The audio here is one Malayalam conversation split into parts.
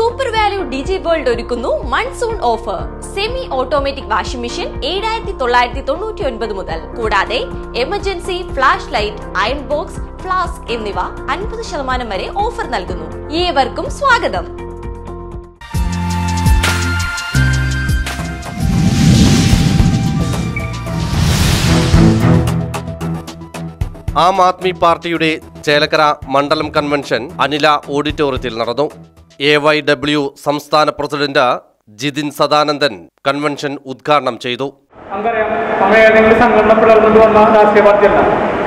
സൂപ്പർ വാല്യൂ ഡിജി വേൾഡ് ഒരുക്കുന്നു monsoon offer semi automatic washing machine ഏഴായിരത്തി തൊള്ളായിരത്തി തൊണ്ണൂറ്റി ഒൻപത് മുതൽ. കൂടാതെ emergency flash light iron box flask എന്നിവ അൻപത് ശതമാനം വരെ ഓഫർ നൽകുന്നു. ഏവർക്കും സ്വാഗതം. ആം ആദ്മി പാർട്ടിയുടെ ചേലക്കര മണ്ഡലം കൺവെൻഷൻ അനില ഓഡിറ്റോറിയത്തിൽ നടന്നു. എ വൈ ഡബ്ല്യു സംസ്ഥാന പ്രസിഡന്റ് ജിതിൻ സദാനന്ദൻ കൺവെൻഷൻ ഉദ്ഘാടനം ചെയ്തു. നമുക്കറിയാം നമ്മൾ ഏതെങ്കിലും സംഘടന പിളർന്നുകൊണ്ട് വന്ന രാഷ്ട്രീയ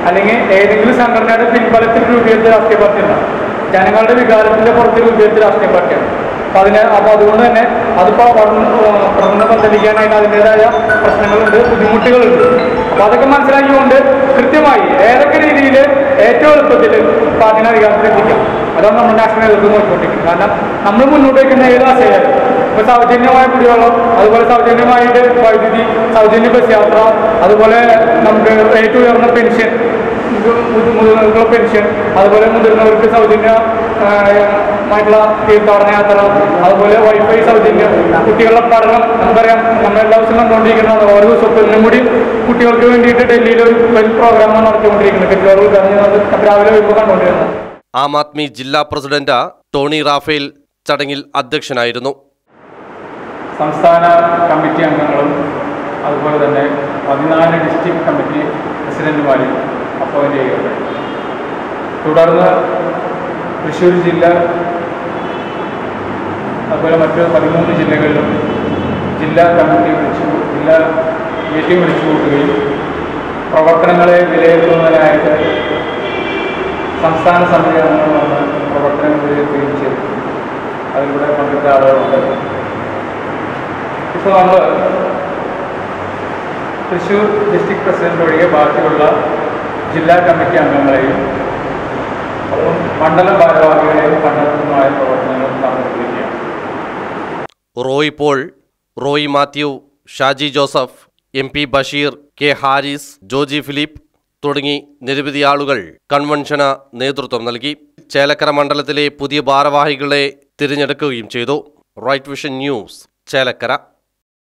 അല്ലെങ്കിൽ ഏതെങ്കിലും സംഘടനയുടെ പിൻബലത്തിൽ രൂപീകരിച്ച രാഷ്ട്രീയ പാർട്ടിയല്ല ജനങ്ങളുടെ വികാരത്തിന്റെ പുറത്ത് രൂപീകരിച്ച രാഷ്ട്രീയ പാർട്ടിയാണ് അപ്പൊ അതിന് അപ്പൊ അതുകൊണ്ട് തന്നെ അതിപ്പോ തുടർന്ന് പന്തലിക്കാനായിട്ട് അതിന്റെതായ പ്രശ്നങ്ങളുണ്ട് ബുദ്ധിമുട്ടുകളുണ്ട്. അപ്പൊ അതൊക്കെ മനസ്സിലാക്കിക്കൊണ്ട് കൃത്യമായി ഏതൊക്കെ രീതിയിൽ ഏറ്റവും എളുപ്പത്തിൽ പാർട്ടിനെ അധികാരത്തിലെത്തിക്കാം. അതാണ് നമ്മുടെ നാഷണൽ എതിർത്ത് കാരണം നമ്മൾ മുന്നോട്ട് വയ്ക്കുന്ന ഏത് ആശയമായാലും ഇപ്പൊ സൗജന്യമായ കുടിവെള്ളം അതുപോലെ സൗജന്യമായിട്ട് വൈദ്യുതി സൗജന്യ ബസ് യാത്ര അതുപോലെ നമുക്ക് ഏറ്റവും ഉയർന്ന പെൻഷൻ മുതിർന്നവർക്കുള്ള പെൻഷൻ അതുപോലെ മുതിർന്നവർക്ക് സൗജന്യ ആ, തീർത്ഥാടന യാത്ര അതുപോലെ വൈഫൈ സൗജന്യം കുട്ടികളുടെ പഠനം നമുക്കറിയാം നമ്മൾ എല്ലാ ദിവസവും കണ്ടുകൊണ്ടിരിക്കുന്നതാണ് ഓരോ ദിവസത്തിനും കൂടി കുട്ടികൾക്ക് വേണ്ടിയിട്ട് ഡൽഹിയിൽ ഒരു പ്രോഗ്രാമാണ് നടത്തിക്കൊണ്ടിരിക്കുന്നത്. ഉദ്ഘാടനം രാവിലെ വരുമ്പോൾ കണ്ടുകൊണ്ടിരുന്നത്. ആം ആദ്മി ജില്ലാ പ്രസിഡന്റ് ടോണി റാഫേൽ ചടങ്ങിൽ അധ്യക്ഷനായിരുന്നു. സംസ്ഥാന കമ്മിറ്റി അംഗങ്ങളും അതുപോലെ തന്നെ പതിനാല് ഡിസ്ട്രിക്ട് കമ്മിറ്റി പ്രസിഡന്റുമാരും അപ്പോയിന്റ് ചെയ്യുകയുണ്ടായി തുടർന്ന് തൃശ്ശൂർ ജില്ല അതുപോലെ മറ്റ് പതിമൂന്ന് ജില്ലകളിലും ജില്ലാ കമ്മിറ്റി വിളിച്ചു ജില്ലാ മീറ്റിംഗ് വിളിച്ചു കൂട്ടുകയും പ്രവർത്തനങ്ങളെ വിലയിരുത്തുന്നതിനായിട്ട് സംസ്ഥാന സമിതി അംഗങ്ങൾ വന്ന് പ്രവർത്തനങ്ങൾ വിലയിരുത്തുകയും ചെയ്തു അതിലൂടെ പങ്കെടുത്ത ആളുകളുണ്ട് ഇപ്പോൾ നമ്മൾ തൃശ്ശൂർ ഡിസ്ട്രിക്ട് പ്രസിഡന്റ് ഒഴികെ ബാക്കിയുള്ള ജില്ലാ കമ്മിറ്റി അംഗങ്ങളെയും ഒപ്പം മണ്ഡലം ഭാരവാഹികളെയും കണ്ടെത്തുന്നതായ പ്രവർത്തനങ്ങൾ നടന്നുകൊണ്ടിരിക്കുകയാണ് Roy Paul Roy Mathew Shaji Joseph M P Basheer K Harris Joji Philip തുടങ്ങി നിരവധി ആളുകൾ കൺവെൻഷന് നേതൃത്വം നൽകി. ചേലക്കര മണ്ഡലത്തിലെ പുതിയ ഭാരവാഹികളെ തിരഞ്ഞെടുക്കുകയും ചെയ്തു. Right vision news Chelakkara.